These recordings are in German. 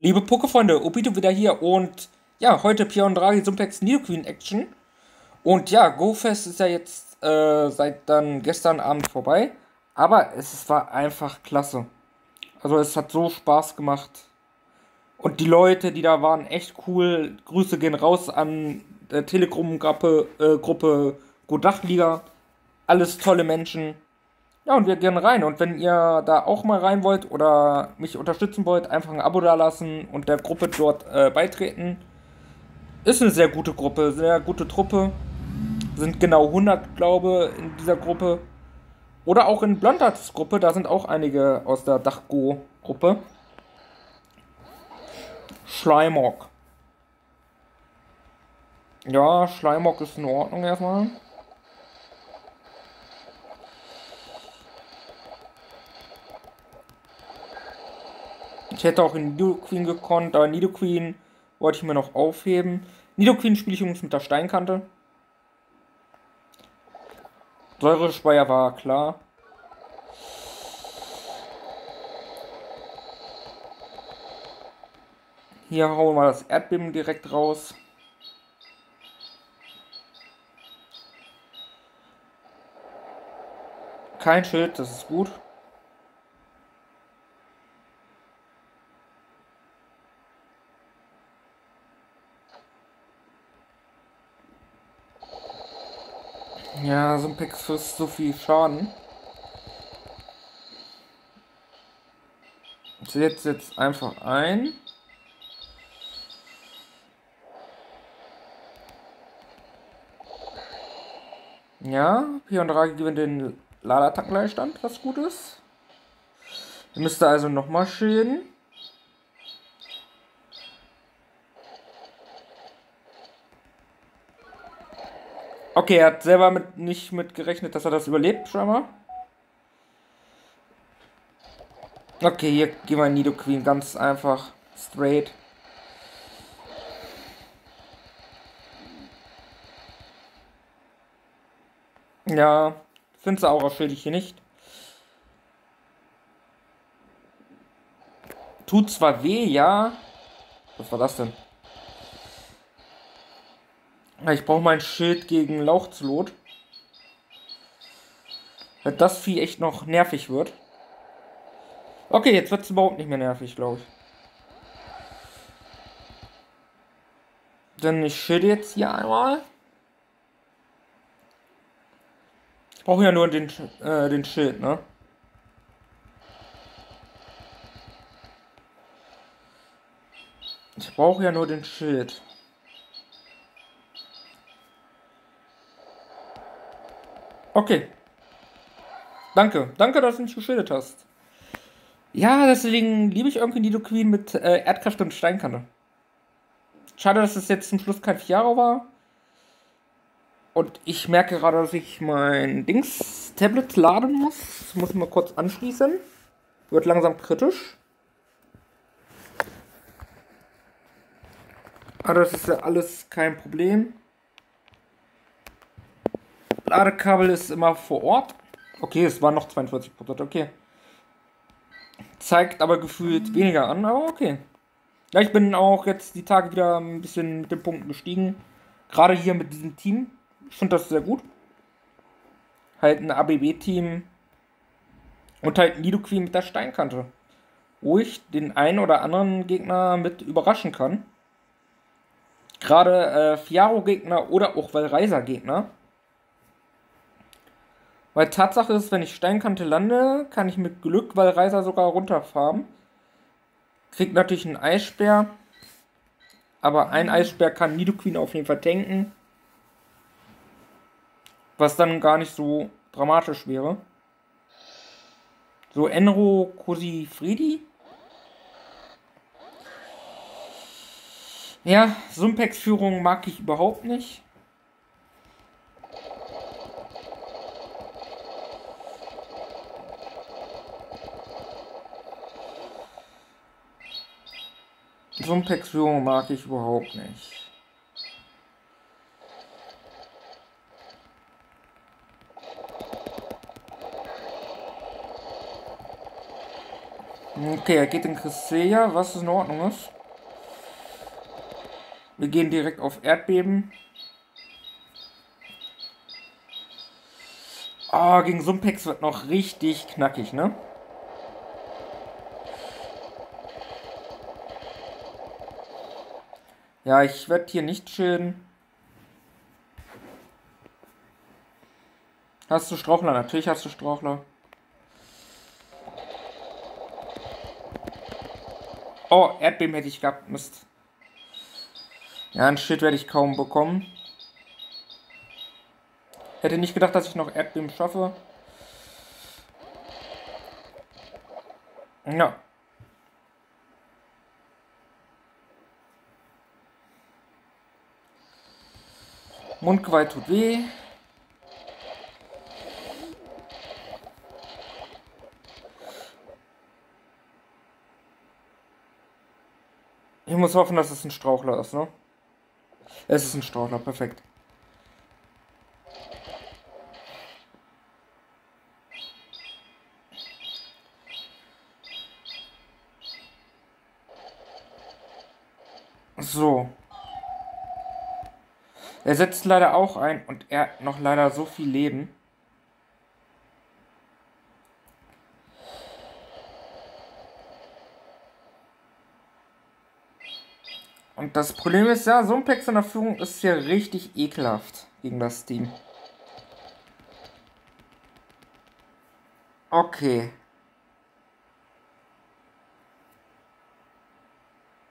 Liebe Pokéfreunde, Obito wieder hier und ja, heute Pion Draghi Sumpex Nidoqueen Action. Und ja, GoFest ist ja jetzt äh, seit dann gestern Abend vorbei, aber es war einfach klasse. Also es hat so Spaß gemacht. Und die Leute, die da waren, echt cool. Grüße gehen raus an der Telegram-Gruppe äh, Gruppe Godachliga. Alles tolle Menschen. Ja, und wir gehen rein. Und wenn ihr da auch mal rein wollt oder mich unterstützen wollt, einfach ein Abo da lassen und der Gruppe dort äh, beitreten. Ist eine sehr gute Gruppe, sehr gute Truppe. Sind genau 100, glaube in dieser Gruppe. Oder auch in Blondarts Gruppe, da sind auch einige aus der Dachgo-Gruppe. Schleimog. Ja, Schleimog ist in Ordnung erstmal. Ich hätte auch in Nidoqueen gekonnt, aber Nidoqueen wollte ich mir noch aufheben. Nidoqueen spiele ich übrigens mit der Steinkante. Säurespeier war klar. Hier hauen wir das Erdbeben direkt raus. Kein Schild, das ist gut. Ja, so ein Pix frisst so viel Schaden. Ich setze jetzt einfach ein. Ja, Pion Draghi gewinnt den Lala-Attackgleichstand, was gut ist. Müsste also nochmal schäden. Okay, er hat selber mit, nicht mit gerechnet, dass er das überlebt, scheinbar. Okay, hier gehen wir in Nido Queen ganz einfach. Straight. Ja, findest du auch schuldig hier nicht. Tut zwar weh, ja. Was war das denn? Ich brauche mein Schild gegen Lauchzlot. Weil das Vieh echt noch nervig wird. Okay, jetzt wird es überhaupt nicht mehr nervig, glaube ich. Denn ich schild jetzt hier einmal. Ich brauche ja nur den, äh, den Schild, ne? Ich brauche ja nur den Schild. Okay. Danke. Danke, dass du mich geschildert hast. Ja, deswegen liebe ich irgendwie Nido Queen mit äh, Erdkraft und Steinkanne. Schade, dass es jetzt zum Schluss kein Fiaro war. Und ich merke gerade, dass ich mein Dings-Tablet laden muss. Das muss ich mal kurz anschließen. Wird langsam kritisch. Aber das ist ja alles kein Problem. Ladekabel ist immer vor Ort. Okay, es waren noch 42%, okay. Zeigt aber gefühlt weniger an, aber okay. Ja, ich bin auch jetzt die Tage wieder ein bisschen mit den Punkten gestiegen. Gerade hier mit diesem Team. Ich finde das sehr gut. Halt ein ABB-Team. Und halt ein Lidoqueen mit der Steinkante. Wo ich den einen oder anderen Gegner mit überraschen kann. Gerade äh, Fiaro-Gegner oder auch Valreiser-Gegner. Weil Tatsache ist, wenn ich Steinkante lande, kann ich mit Glück Wallreiser sogar runterfahren. Kriegt natürlich einen Eisbär. Aber ein Eisbär kann Nidoqueen auf jeden Fall tanken. Was dann gar nicht so dramatisch wäre. So, Enro Cosifredi. Ja, Sumpex-Führung mag ich überhaupt nicht. Sumpex-Führung mag ich überhaupt nicht. Okay, er geht in Cresselia, was in Ordnung ist. Wir gehen direkt auf Erdbeben. Oh, gegen Sumpex wird noch richtig knackig, ne? Ja, ich werde hier nicht schön. Hast du Strauchler? Natürlich hast du Strauchler. Oh, Erdbeben hätte ich gehabt. Mist. Ja, ein Shit werde ich kaum bekommen. Hätte nicht gedacht, dass ich noch Erdbeben schaffe. Ja. Mundgeweih tut weh. Ich muss hoffen, dass es ein Strauchler ist, ne? Es ist ein Strauchler, perfekt. So. Er setzt leider auch ein und er hat noch leider so viel Leben. Und das Problem ist ja, so ein Pex in der Führung ist ja richtig ekelhaft gegen das Team. Okay.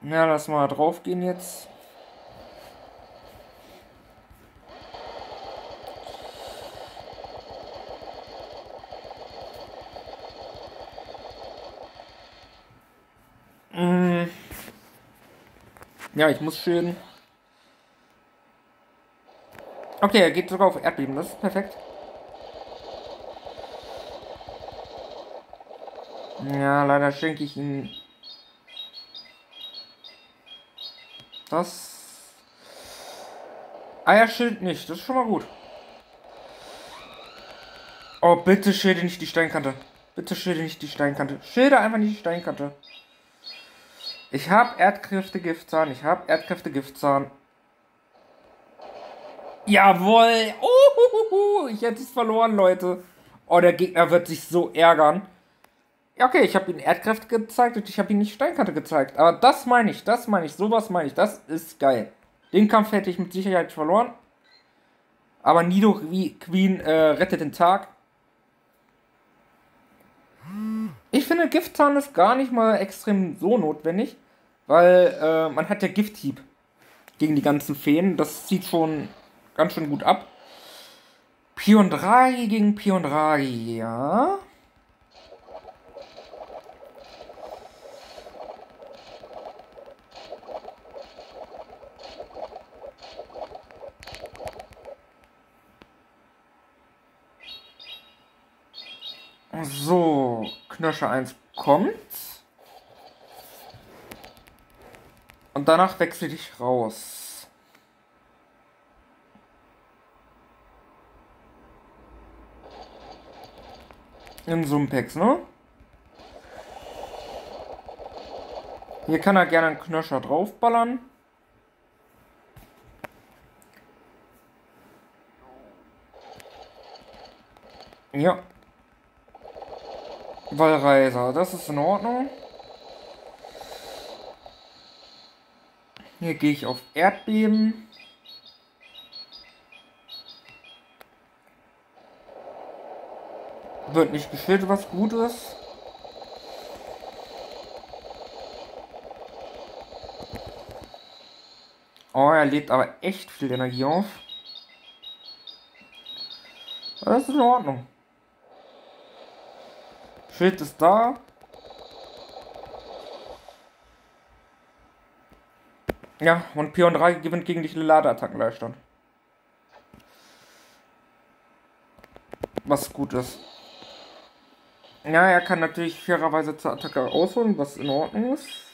Ja, lass mal drauf gehen jetzt. Ja, ich muss schön. Okay, er geht sogar auf Erdbeben. Das ist perfekt. Ja, leider schenke ich ihm das. Eierschild nicht. Das ist schon mal gut. Oh, bitte schilde nicht die Steinkante. Bitte schilde nicht die Steinkante. Schilde einfach nicht die Steinkante. Ich habe Erdkräfte Giftzahn. Ich habe Erdkräfte Giftzahn. Jawohl. Oh, ich hätte es verloren, Leute. Oh, der Gegner wird sich so ärgern. Ja, okay, ich habe ihm Erdkräfte gezeigt und ich habe ihm nicht Steinkante gezeigt. Aber das meine ich, das meine ich, sowas meine ich. Das ist geil. Den Kampf hätte ich mit Sicherheit verloren. Aber Nido Queen äh, rettet den Tag. Ich finde, Giftzahn ist gar nicht mal extrem so notwendig, weil äh, man hat ja Gifthieb gegen die ganzen Feen. Das zieht schon ganz schön gut ab. Piondragi gegen Piondragi, ja. So, Knösche 1 kommt. Und danach wechsle ich raus. In Sumpex, ne? Hier kann er gerne einen Knöscher draufballern. Ja. Wallreiser, das ist in Ordnung. Hier gehe ich auf Erdbeben. Wird nicht gespielt, was gut ist. Oh, er lädt aber echt viel Energie auf. Das ist in Ordnung. Schild ist da. Ja, und Pion 3 gewinnt gegen die Ladeattacken Leichtstand. Was gut ist. Ja, er kann natürlich fairerweise zur Attacke ausholen, was in Ordnung ist.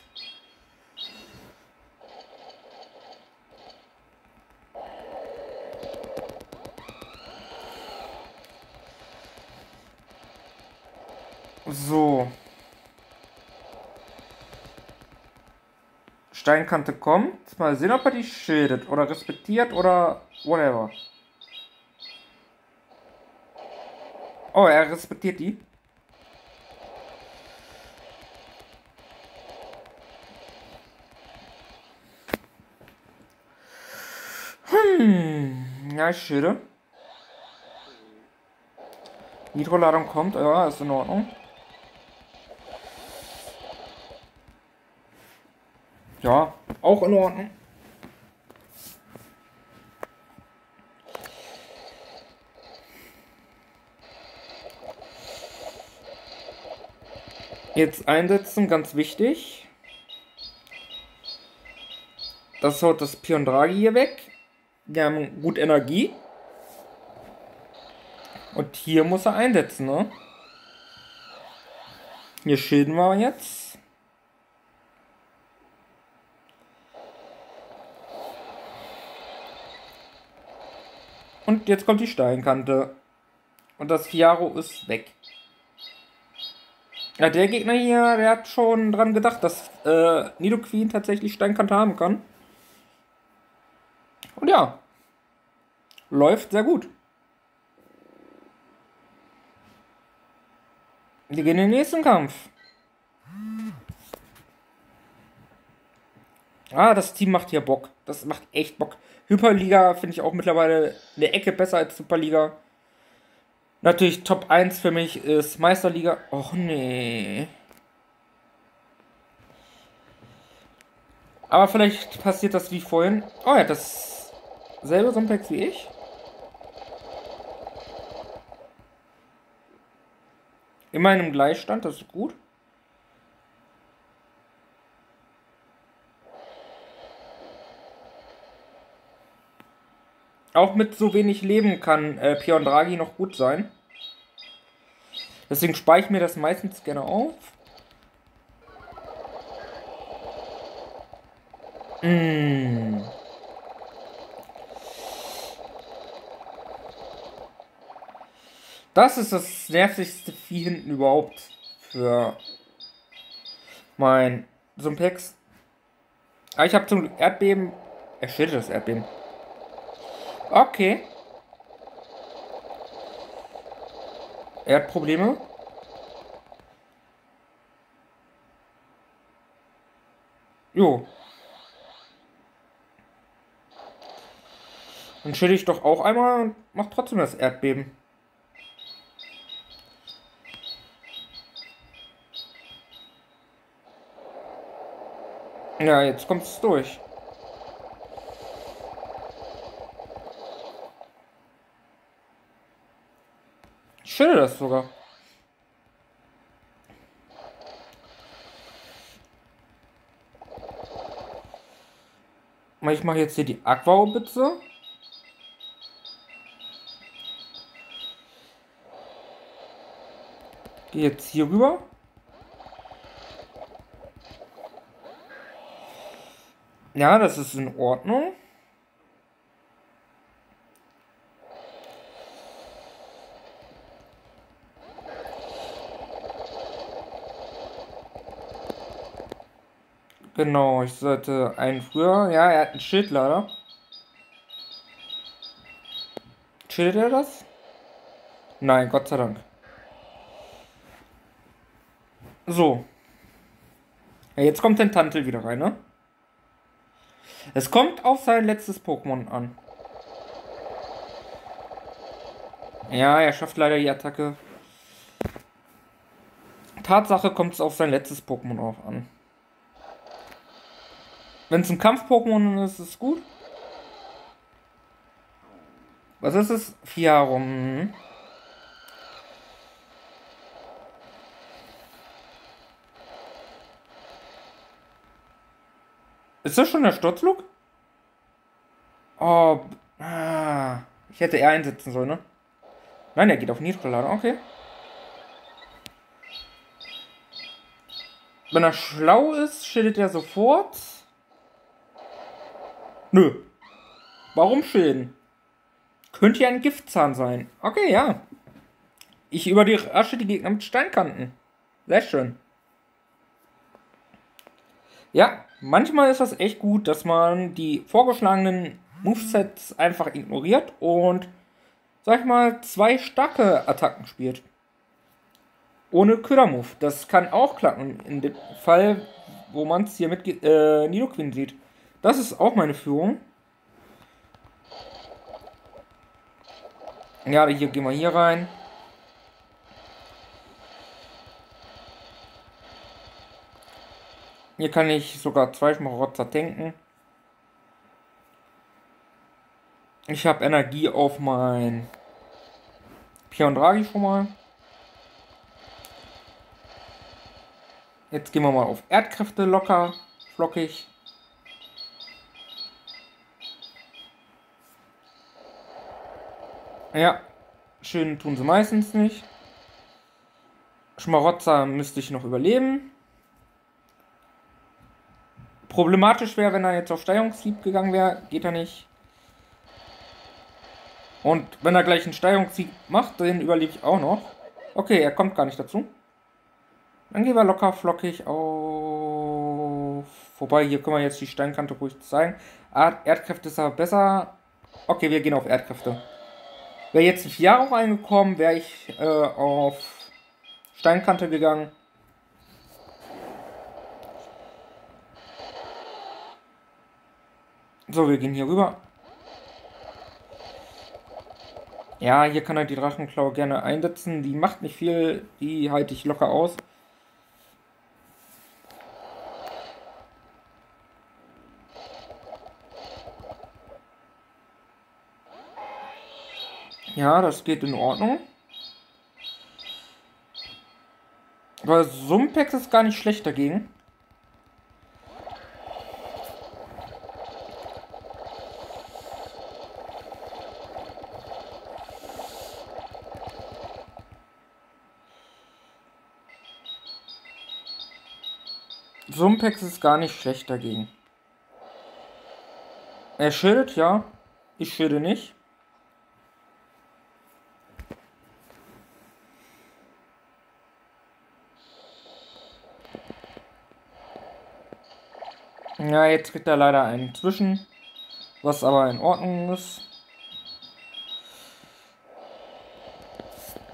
Steinkante kommt. Mal sehen, ob er die schildet oder respektiert oder whatever. Oh, er respektiert die. Hm, ja, ich schilde. Nitroladung kommt, ja, ist in Ordnung. Ja, auch in Ordnung. Jetzt einsetzen, ganz wichtig. Das haut das Pion Draghi hier weg. Wir haben gut Energie. Und hier muss er einsetzen, ne? Hier schilden wir jetzt. Und jetzt kommt die Steinkante. Und das Fiaro ist weg. Ja, der Gegner hier, der hat schon dran gedacht, dass äh, Nidoqueen tatsächlich Steinkante haben kann. Und ja, läuft sehr gut. Wir gehen in den nächsten Kampf. Ah, das Team macht hier Bock. Das macht echt Bock. Hyperliga finde ich auch mittlerweile eine Ecke besser als Superliga. Natürlich Top 1 für mich ist Meisterliga. Och nee. Aber vielleicht passiert das wie vorhin. Oh, er hat dasselbe Sumpex wie ich. Immer in einem Gleichstand, das ist gut. Auch mit so wenig Leben kann äh, Pion Draghi noch gut sein. Deswegen speichere ich mir das meistens gerne auf. Mmh. Das ist das nervigste Vieh hinten überhaupt für mein Sumpex. Aber ich habe zum Erdbeben. Er schildert das Erdbeben. Okay. Er hat Probleme. Jo. Dann chill ich doch auch einmal und mach trotzdem das Erdbeben. Ja, jetzt kommt es durch. Ich schilde das sogar. Ich mache jetzt hier die Aqua-Bitze. Gehe jetzt hier rüber. Ja, das ist in Ordnung. Genau, ich sollte einen früher. Ja, er hat ein Schild leider. Chillt er das? Nein, Gott sei Dank. So. Ja, jetzt kommt Tantel wieder rein, ne? Es kommt auf sein letztes Pokémon an. Ja, er schafft leider die Attacke. Tatsache kommt es auf sein letztes Pokémon auf an. Wenn es ein Kampf-Pokémon ist, ist es gut. Was ist es? Fiarum. Ist das schon der Sturzflug? Oh, ah, ich hätte er einsetzen sollen, ne? Nein, er geht auf Nitrolader, okay. Wenn er schlau ist, schildet er sofort. Nö. Warum schilden? Könnte ja ein Giftzahn sein. Okay, ja. Ich überrasche die Gegner mit Steinkanten. Sehr schön. Ja, manchmal ist das echt gut, dass man die vorgeschlagenen Movesets einfach ignoriert und, sag ich mal, zwei starke Attacken spielt. Ohne Ködermove. Das kann auch klappen. In dem Fall, wo man es hier mit äh, Nidoqueen sieht. Das ist auch meine Führung. Ja, hier gehen wir hier rein. Hier kann ich sogar zwei Schmarotzer tanken. Ich habe Energie auf mein Pion Draghi schon mal. Jetzt gehen wir mal auf Erdkräfte locker, flockig. Ja, schön tun sie meistens nicht. Schmarotzer müsste ich noch überleben. Problematisch wäre, wenn er jetzt auf Steigerungssieg gegangen wäre. Geht er nicht. Und wenn er gleich einen Steigerungssieg macht, den überlebe ich auch noch. Okay, er kommt gar nicht dazu. Dann gehen wir locker flockig auf. Wobei, hier können wir jetzt die Steinkante ruhig zeigen. Erdkräfte ist aber besser. Okay, wir gehen auf Erdkräfte. Wäre jetzt ein Jahre reingekommen, wäre ich äh, auf Steinkante gegangen. So, wir gehen hier rüber. Ja, hier kann er die Drachenklaue gerne einsetzen. Die macht nicht viel, die halte ich locker aus. Ja, das geht in Ordnung. Aber Sumpex ist gar nicht schlecht dagegen. Sumpex ist gar nicht schlecht dagegen. Er schildet, ja. Ich schilde nicht. Ja, jetzt kriegt er leider einen Zwischen, was aber in Ordnung ist.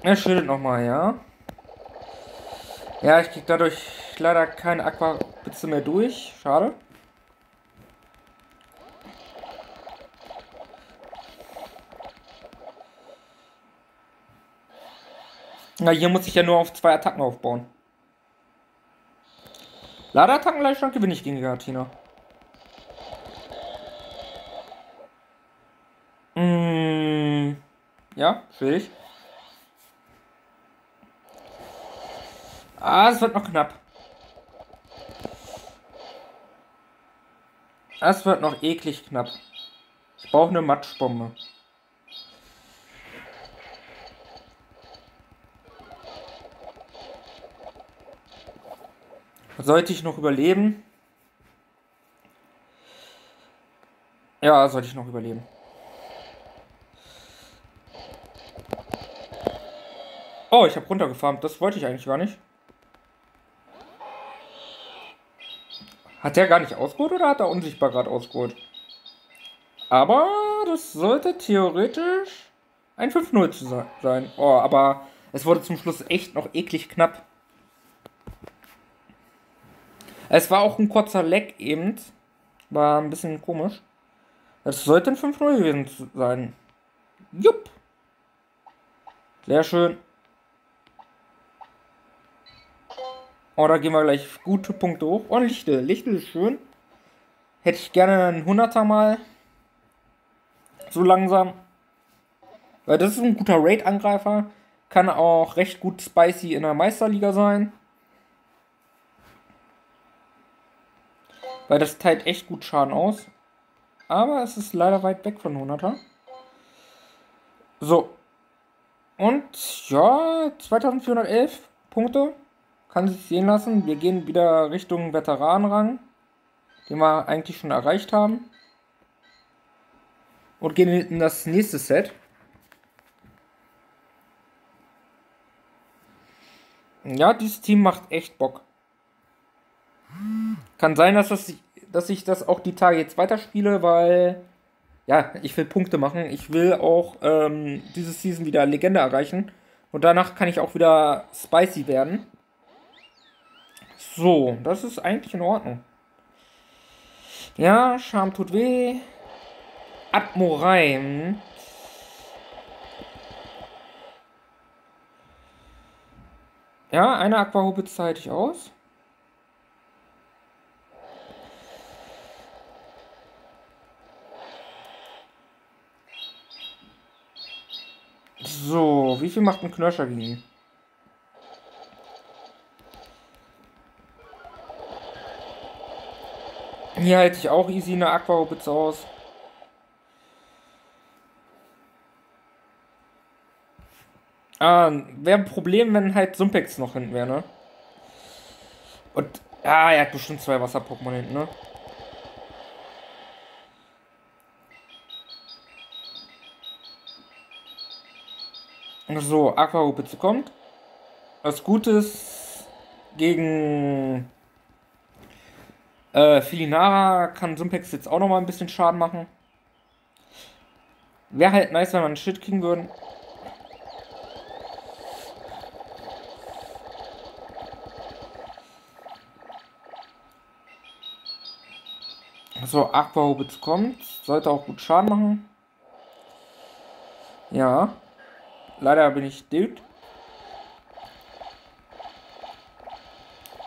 Er schildert nochmal, ja. Ja, ich krieg dadurch leider keine Aquabitze mehr durch. Schade. Na, hier muss ich ja nur auf zwei Attacken aufbauen. Ladeattacken Leichtstand gewinne ich gegen die Giratina. Mmh. Ja, schwierig. Ah, es wird noch knapp. Es wird noch eklig knapp. Ich brauche eine Matschbombe. Sollte ich noch überleben? Ja, sollte ich noch überleben. Oh, ich habe runtergefarmt. Das wollte ich eigentlich gar nicht. Hat der gar nicht ausgeholt oder hat er unsichtbar gerade ausgeholt? Aber das sollte theoretisch ein 5-0 zu sein. Oh, aber es wurde zum Schluss echt noch eklig knapp. Es war auch ein kurzer Leck eben. War ein bisschen komisch. Es sollte ein 5-0 gewesen sein. Jupp. Sehr schön. Oh, da gehen wir gleich gute Punkte hoch. Oh, Lichte. Lichte ist schön. Hätte ich gerne einen 100er mal. So langsam. Weil das ist ein guter Raid-Angreifer. Kann auch recht gut spicy in der Meisterliga sein. Weil das teilt echt gut Schaden aus. Aber es ist leider weit weg von 100er. So. Und ja, 2411 Punkte. Kann sich sehen lassen. Wir gehen wieder Richtung Veteranenrang. Den wir eigentlich schon erreicht haben. Und gehen in das nächste Set. Ja, dieses Team macht echt Bock. Kann sein, dass das dass ich das auch die Tage jetzt weiterspiele, weil ja, ich will Punkte machen. Ich will auch ähm, diese Season wieder Legende erreichen. Und danach kann ich auch wieder spicy werden. So, das ist eigentlich in Ordnung. Ja, Charme tut weh. Atmorei. Hm. Ja, eine Aquahope zeige ich aus. So, wie viel macht ein Knirscher gegen ihn? Hier hätte ich auch easy eine Aquahopitz aus. Ah, wäre ein Problem, wenn halt Sumpex noch hinten wäre, ne? Und, ah, er hat bestimmt zwei Wasser-Pokémon hinten, ne? So, Aquahopitze kommt. Was Gutes gegen äh, Filinara kann Sumpex jetzt auch noch mal ein bisschen Schaden machen. Wäre halt nice, wenn wir einen Shit kriegen würden. So, Aquahobitz kommt. Sollte auch gut Schaden machen. Ja. Leider bin ich dude.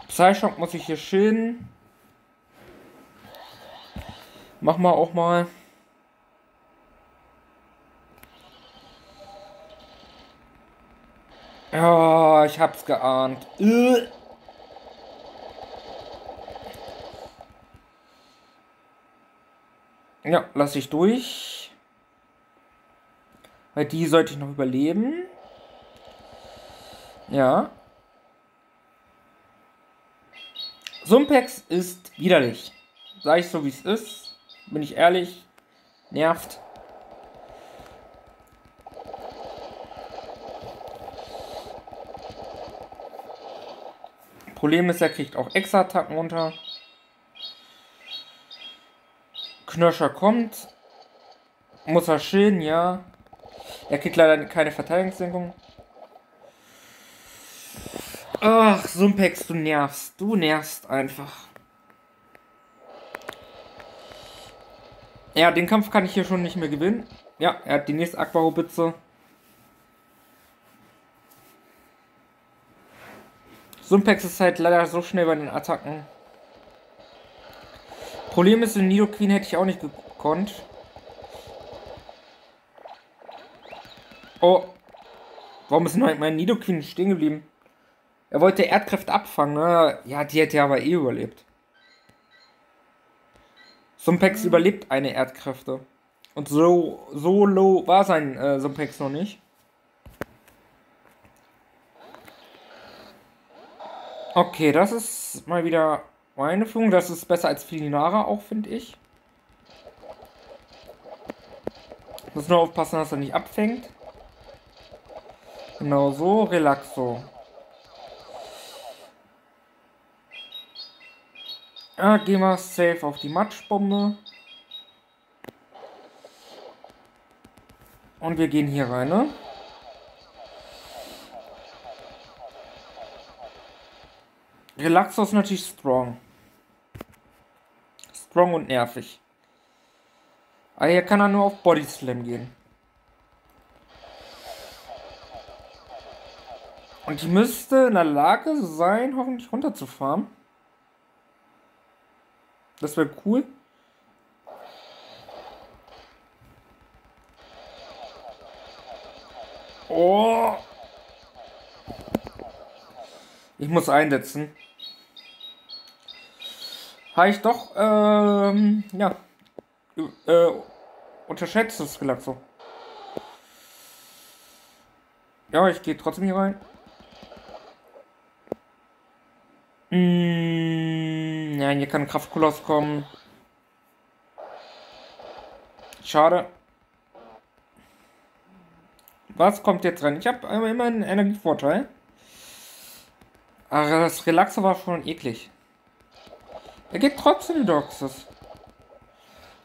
Psyshock muss ich hier schön. Mach mal auch mal. Ja, ich hab's geahnt. Äh. Ja, lass ich durch. Weil die sollte ich noch überleben. Ja. Sumpex ist widerlich. Sag ich so wie es ist bin ich ehrlich, nervt. Problem ist, er kriegt auch Extra-Attacken runter. Knirscher kommt. Muss er schön, ja. Er kriegt leider keine Verteidigungssenkung. Ach, Sumpex, du nervst. Du nervst einfach. Ja, den Kampf kann ich hier schon nicht mehr gewinnen. Ja, er hat die nächste Aquahobitze. Sumpex ist halt leider so schnell bei den Attacken. Problem ist, den Nidoqueen hätte ich auch nicht gekonnt. Oh. Warum ist mein Nidoqueen stehen geblieben? Er wollte Erdkräfte abfangen, ne? Ja, die hätte er aber eh überlebt. Sumpex überlebt eine Erdkräfte. Und so, so low war sein äh, Sumpex noch nicht. Okay, das ist mal wieder meine Führung. Das ist besser als Filinara auch, finde ich. Muss nur aufpassen, dass er nicht abfängt. Genau so, Relaxo. Ja, gehen wir safe auf die Matschbombe. Und wir gehen hier rein, ne? Relaxo ist natürlich strong. Strong und nervig. Aber hier kann er nur auf Body Slam gehen. Und ich müsste in der Lage sein, hoffentlich runterzufahren. Das wäre cool. Oh. Ich muss einsetzen. Habe ich doch, ähm, ja, äh, unterschätzt das so. Ja, ich gehe trotzdem hier rein. Mmh, nein, hier kann Kraftkulos kommen. Schade. Was kommt jetzt rein? Ich habe immer einen Energievorteil. Aber das Relaxer war schon eklig. Er geht trotzdem die Doxes.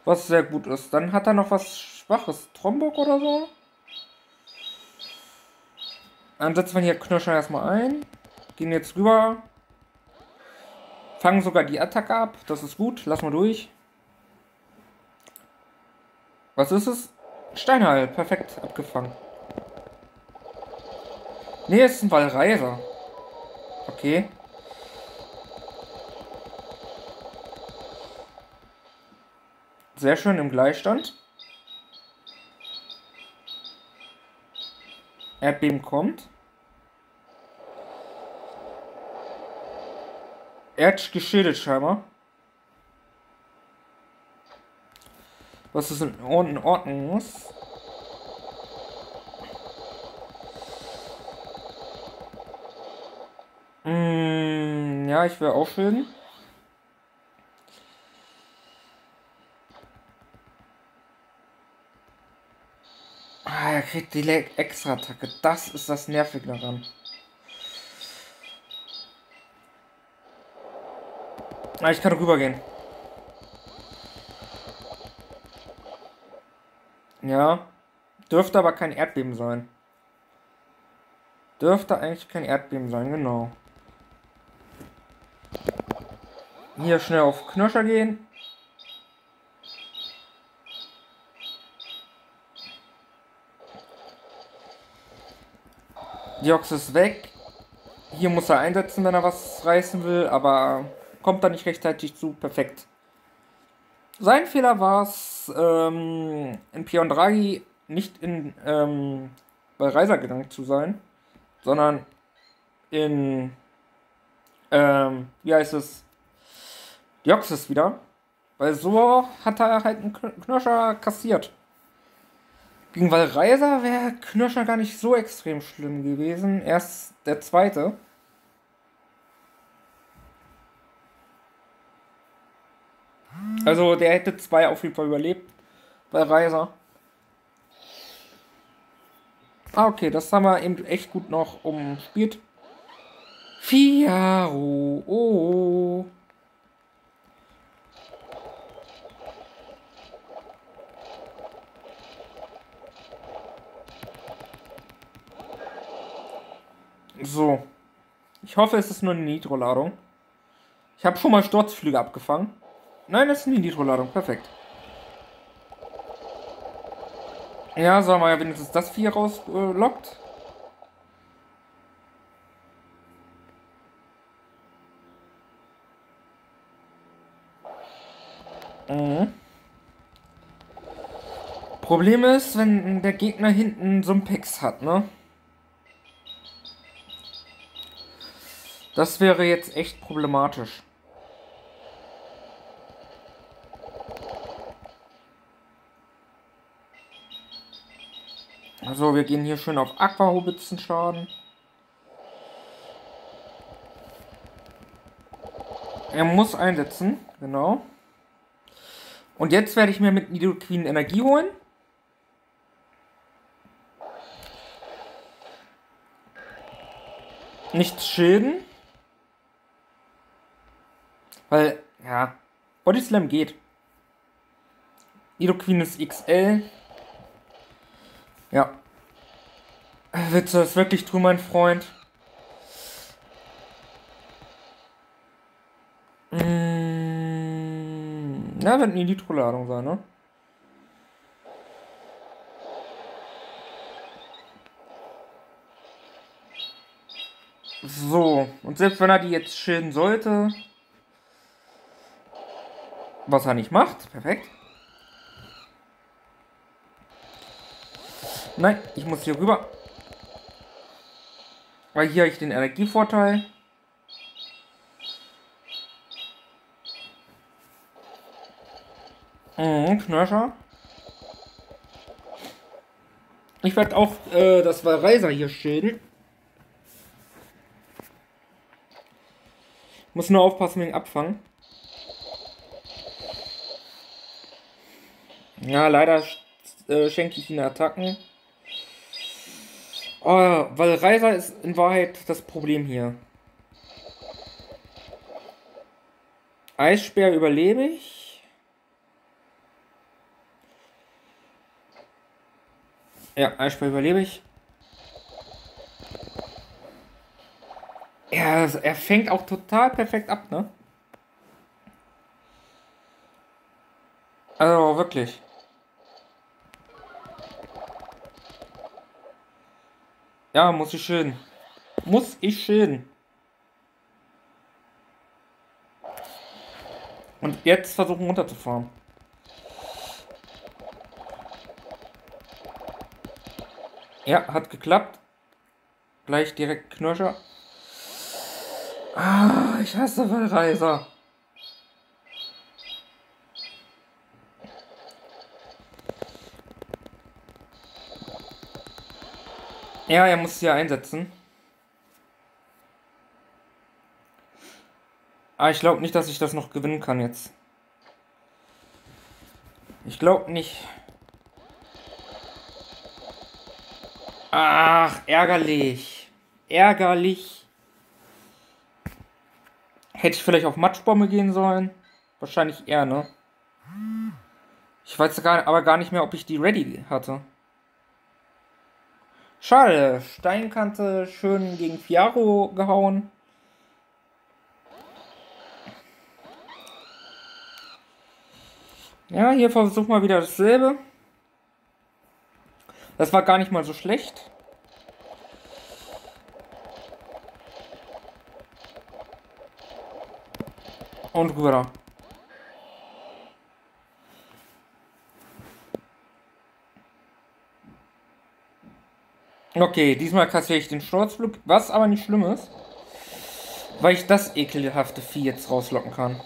Was sehr gut ist. Dann hat er noch was Schwaches. Trombok oder so? Dann setzen wir hier Knirscher erstmal ein. Gehen jetzt rüber. Fangen sogar die Attacke ab. Das ist gut. Lassen wir durch. Was ist es? Steinheil. Perfekt. Abgefangen. Nee, es ist ein Wallreiser. Okay. Sehr schön im Gleichstand. Erdbeben kommt. Erdsch geschädigt scheinbar. Was ist in Ordnung muss. Mm, ja, ich auch schön. Ah, er kriegt die Extra-Attacke. Das ist das Nervige daran. Ah, ich kann rübergehen. Ja. Dürfte aber kein Erdbeben sein. Dürfte eigentlich kein Erdbeben sein, genau. Hier schnell auf Knirscher gehen. Diox ist weg. Hier muss er einsetzen, wenn er was reißen will, aber kommt da nicht rechtzeitig zu. Perfekt. Sein Fehler war es, ähm, in Pion Draghi nicht in, ähm, bei Reiser gegangen zu sein, sondern in, ähm, wie heißt es, Dioxys wieder. Weil so hat er halt einen Knirscher kassiert. Gegen Valreiser wäre Knirscher gar nicht so extrem schlimm gewesen. Erst der zweite. Also der hätte zwei auf jeden Fall überlebt. Bei Reiser. Ah, okay, das haben wir eben echt gut noch umspielt. Fiaro. Oh. So. Ich hoffe, es ist nur eine Nitro-Ladung. Ich habe schon mal Sturzflüge abgefangen. Nein, das ist eine Nitro-Ladung. Perfekt. Ja, sagen wir ja wenigstens das Vieh rauslockt. Mhm. Problem ist, wenn der Gegner hinten so ein Pex hat, ne? Das wäre jetzt echt problematisch. Also wir gehen hier schön auf Aquahobitzen Schaden. Er muss einsetzen, genau. Und jetzt werde ich mir mit Nidoqueen Energie holen. Nichts schilden. Weil, ja, Body Slam geht. Ido Queen ist XL. Ja. Willst du das wirklich tun, mein Freund? Mmh, ja, wird eine Nitro-Ladung sein, ne? So, und selbst wenn er die jetzt schilden sollte, was er nicht macht. Perfekt. Nein, ich muss hier rüber. Weil hier habe ich den Energievorteil. Mhm, Knirscher. Ich werde auch äh, das Reiser hier schäden. Muss nur aufpassen wegen Abfangen. Ja, leider äh, schenke ich ihnen Attacken. Oh, weil Reiser ist in Wahrheit das Problem hier. Eisspeer überlebe ich. Ja, Eisspeer überlebe ich. Er, er fängt auch total perfekt ab, ne? Also wirklich. Ja, muss ich schön. Muss ich schön. Und jetzt versuchen runterzufahren. Ja, hat geklappt. Gleich direkt Knirscher. Ah, ich hasse Wallreiser. Ja, er muss sie einsetzen. Aber ich glaube nicht, dass ich das noch gewinnen kann jetzt. Ich glaube nicht. Ach, ärgerlich. Ärgerlich. Hätte ich vielleicht auf Matschbombe gehen sollen? Wahrscheinlich eher, ne? Ich weiß gar, aber gar nicht mehr, ob ich die ready hatte. Schade. Steinkante schön gegen Fiaro gehauen. Ja, hier versuchen wir wieder dasselbe. Das war gar nicht mal so schlecht. Und rüber. Okay, diesmal kassiere ich den Sturzflug, was aber nicht schlimm ist. Weil ich das ekelhafte Vieh jetzt rauslocken kann.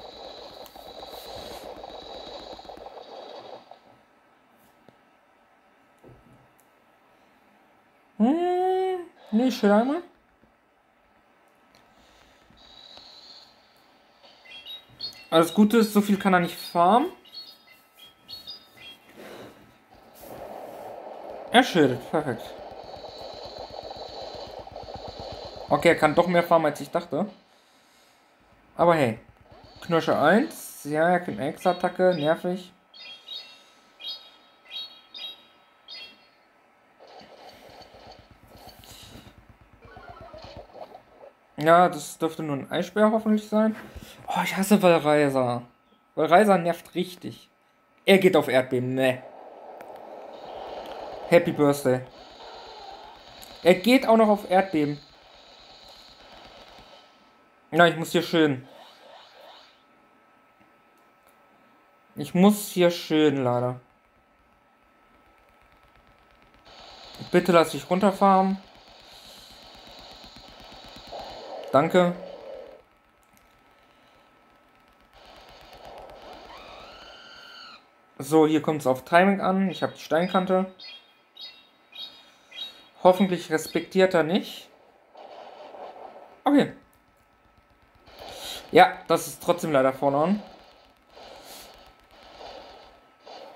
Hm, nee, schön einmal. Alles Gute ist, so viel kann er nicht farmen. Er schildet, perfekt. Okay, er kann doch mehr farmen, als ich dachte. Aber hey. Knirsche 1. Ja, er kriegt eine Extra-Attacke. Nervig. Ja, das dürfte nur ein Eisbär hoffentlich sein. Oh, ich hasse Valreiser. Valreiser nervt richtig. Er geht auf Erdbeben. Ne. Happy Birthday. Er geht auch noch auf Erdbeben. Ja, ich muss hier schön. Ich muss hier schön, leider. Bitte lass dich runterfahren. Danke. So, hier kommt es auf Timing an. Ich habe die Steinkante. Hoffentlich respektiert er nicht. Okay. Ja, das ist trotzdem leider verloren.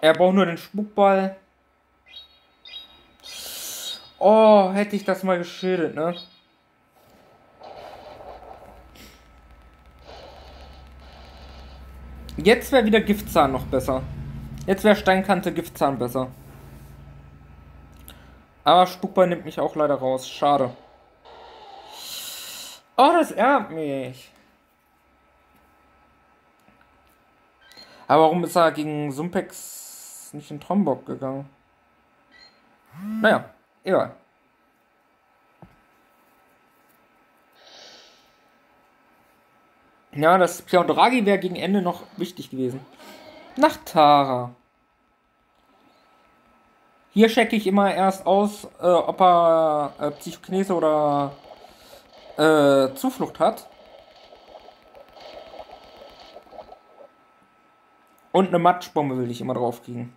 Er braucht nur den Spukball. Oh, hätte ich das mal geschildert, ne? Jetzt wäre wieder Giftzahn noch besser. Jetzt wäre Steinkante Giftzahn besser. Aber Spukball nimmt mich auch leider raus. Schade. Oh, das ärgert mich. Aber warum ist er gegen Sumpex nicht in Trombok gegangen? Naja, egal. Ja, das Draghi wäre gegen Ende noch wichtig gewesen. Nach Tara. Hier checke ich immer erst aus, äh, ob er äh, Psychokinese oder äh, Zuflucht hat. Und eine Matschbombe will ich immer drauf kriegen.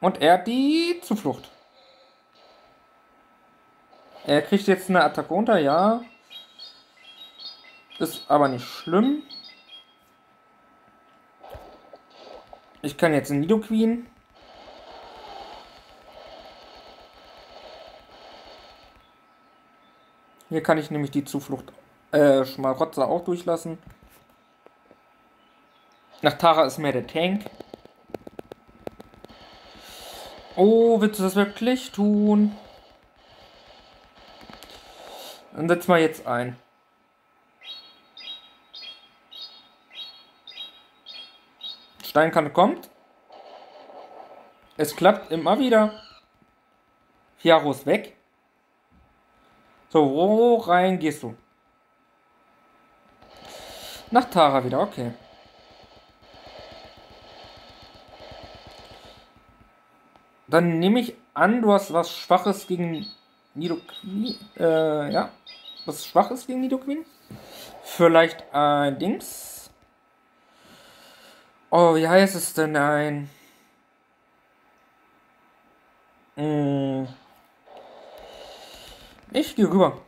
Und er hat die Zuflucht. Er kriegt jetzt eine Attacke unter, ja. Ist aber nicht schlimm. Ich kann jetzt in Nidoqueen. Hier kann ich nämlich die Zuflucht Äh, Schmarotzer auch durchlassen. Nach Tara ist mehr der Tank. Oh, willst du das wirklich tun? Dann setz mal jetzt ein. Steinkante kommt. Es klappt immer wieder. Fiaro ist weg. So, wo rein gehst du? Nach Tara wieder, okay. Dann nehme ich an, du hast was Schwaches gegen Nidoqueen. Äh, ja. Was Schwaches gegen Nidoqueen? Vielleicht ein Dings. Oh, wie heißt es denn ein? Hm. Ich gehe rüber.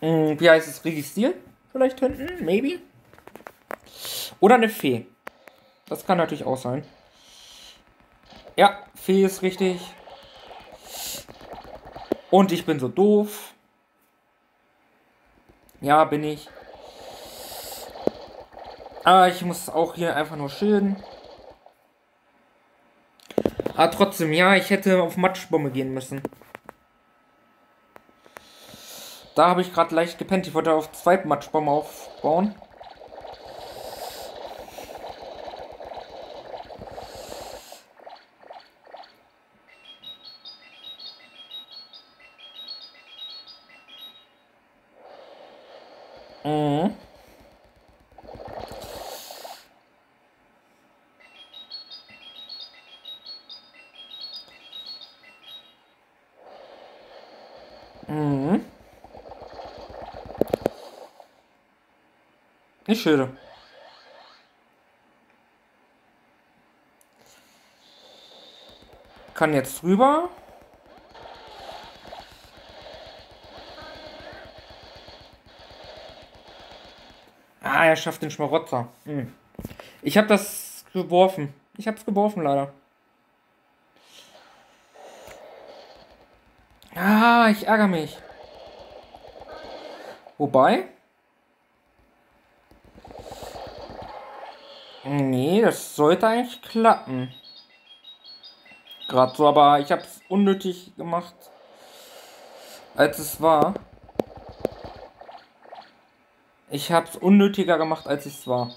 Hm, wie heißt es? Registrieren? Vielleicht hinten? Maybe? Oder eine Fee. Das kann natürlich auch sein. Ja, Fee ist richtig. Und ich bin so doof. Ja, bin ich. Aber ich muss auch hier einfach nur schön. Aber trotzdem, ja, ich hätte auf Matschbombe gehen müssen. Da habe ich gerade leicht gepennt. Ich wollte auf zwei Matschbombe aufbauen. Ich schilde. Kann jetzt rüber. Ah, er schafft den Schmarotzer. Hm. Ich habe das geworfen. Ich habe es geworfen, leider. Ah, ich ärgere mich. Wobei? Nee, das sollte eigentlich klappen. Gerade so, aber ich habe es unnötig gemacht, als es war. Ich habe es unnötiger gemacht, als es war.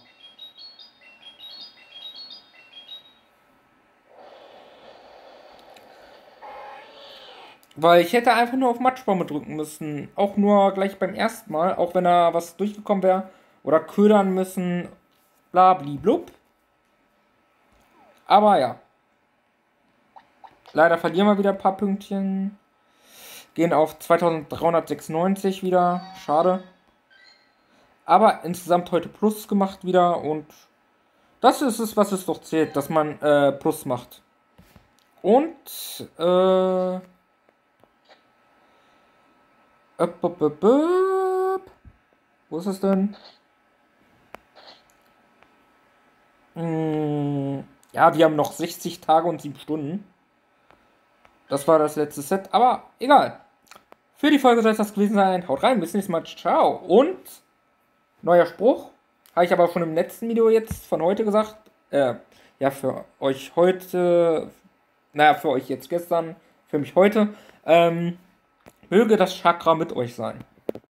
Weil ich hätte einfach nur auf Matschbombe drücken müssen. Auch nur gleich beim ersten Mal. Auch wenn da was durchgekommen wäre. Oder ködern müssen. Blabli-blub. Aber ja. Leider verlieren wir wieder ein paar Pünktchen. Gehen auf 2396 wieder. Schade. Aber insgesamt heute Plus gemacht wieder und das ist es, was es doch zählt, dass man äh, Plus macht. Und äh, öp, öp, öp, öp. wo ist es denn? Hm, ja, wir haben noch 60 Tage und 7 Stunden. Das war das letzte Set, aber egal. Für die Folge soll es das gewesen sein. Haut rein, bis nächstes Mal. Ciao. Und Neuer Spruch. Habe ich aber schon im letzten Video jetzt von heute gesagt. Äh, ja, für euch heute. Naja, für euch jetzt gestern. Für mich heute. Ähm, möge das Chakra mit euch sein.